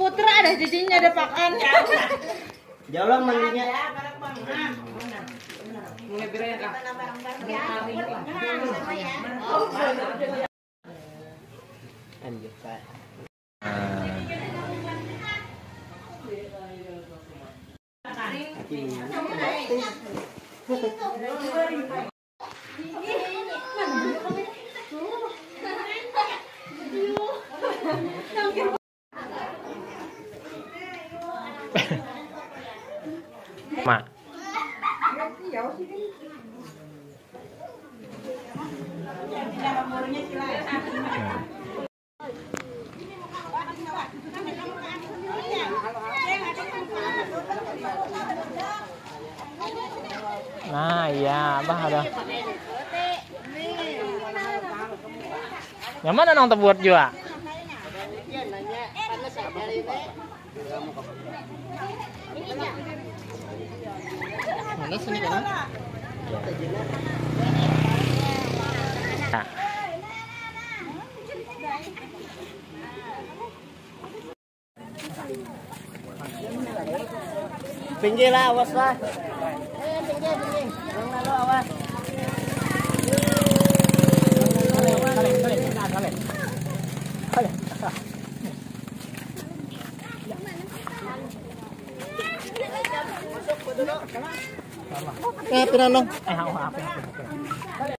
Putra ada cincinnya ada pakan. Jauh lah mandinya. Mulai bira ya kak. Mak. Nah, iya, Abah ada. Yang mana nong terbuat juga? 알겠으니까. 자. pinggir lah awas lah eh pinggir? Eh, pinanong. Ay, ako, ako.